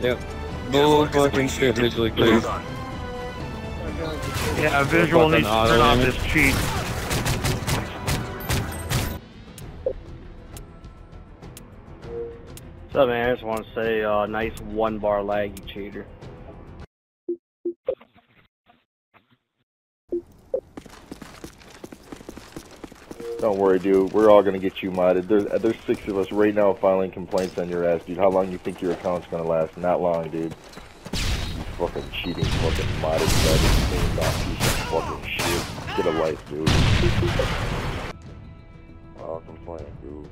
Yep. Bull fucking shit visually clear. Yeah, visual Fucking needs to turn off this cheat. What's up, man? I just want to say, uh, nice one bar lag, you cheater. Don't worry, dude. We're all gonna get you modded. There's uh, there's six of us right now filing complaints on your ass, dude. How long you think your account's gonna last? Not long, dude. You fucking cheating, fucking modded, garbage, cleaned off piece of fucking shit. Get a life, dude. I'll complain, dude.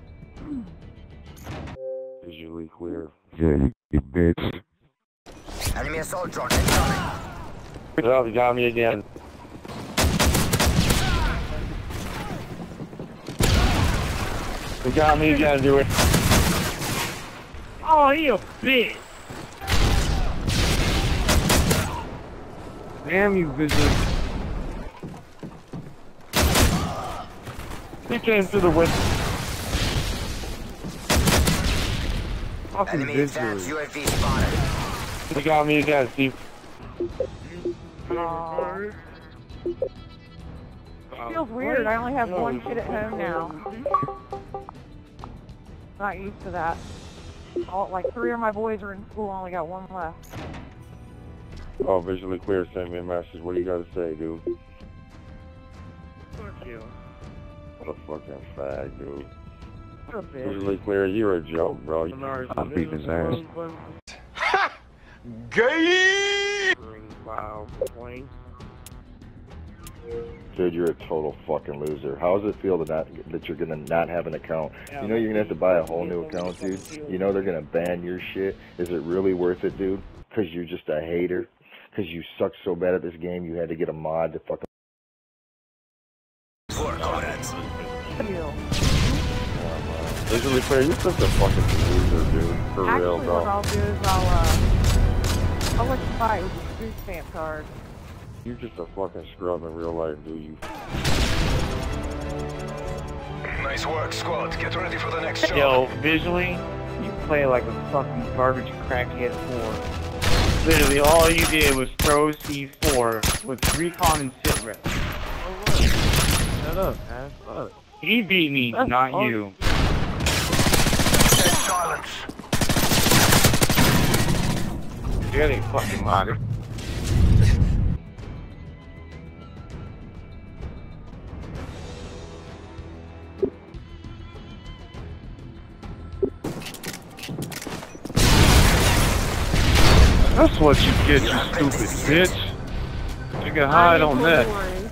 Visually clear. Yeah, you bitch. Enemy assault drone incoming. Oh, you got me again. You got me again, dude. Oh, he a bitch. Damn you, visually. He came through the window. Fucking Enemy advanced visually. UAV spotted. You got me again, Steve. Feels weird. I only have one kid at home now. Not used to that. All, like three of my boys are in school. I only got one left. Oh, visually clear. Send me a message. What do you got to say, dude? Fuck you. What a fucking fag, dude. You're a bitch. Visually clear. You're a joke, bro. I'm beating his ass. Wow, plane. Dude, you're a total fucking loser. How does it feel to not that you're gonna not have an account? You know you're gonna have to buy a whole new account, dude. You know they're gonna ban your shit. Is it really worth it, dude? Cause you're just a hater. Cause you suck so bad at this game, you had to get a mod to fucking. Four comrades. You. Visually clear. You're such a fucking loser, dude. For Actually, real, what bro. I'll do is I'll uh, I'll let you buy it with your food stamp card. You're just a fucking scrub in real life, do You. Nice work, squad. Get ready for the next job. Yo, visually, you play like a fucking garbage crackhead four. Literally, all you did was throw C4 with recon and sit rep. Shut up, man. Fuck. He beat me, That's not fine. you. Silence. You're getting fucking modded. That's what you get, you stupid bitch. You can hide on that.